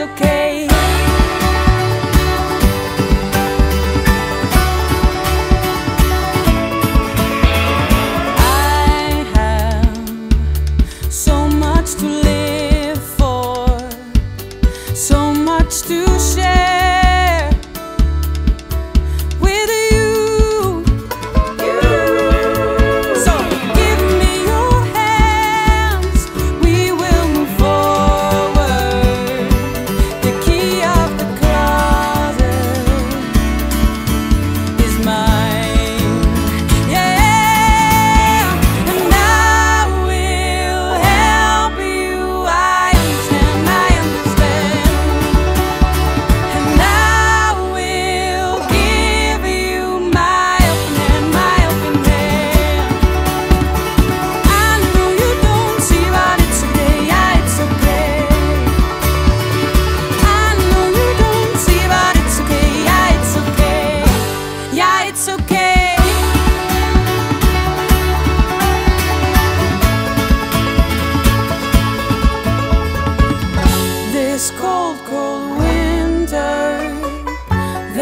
okay.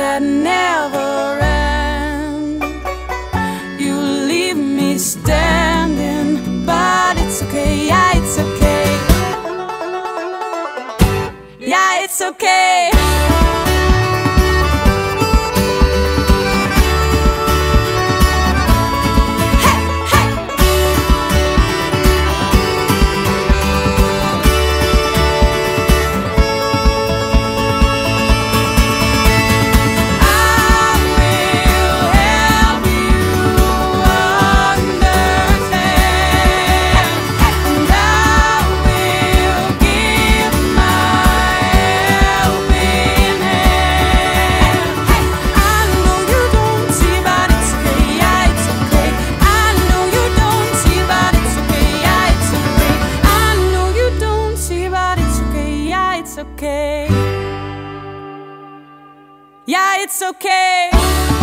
that never ends. You leave me standing, but it's okay, yeah, it's okay. Yeah, it's okay. Yeah, it's okay.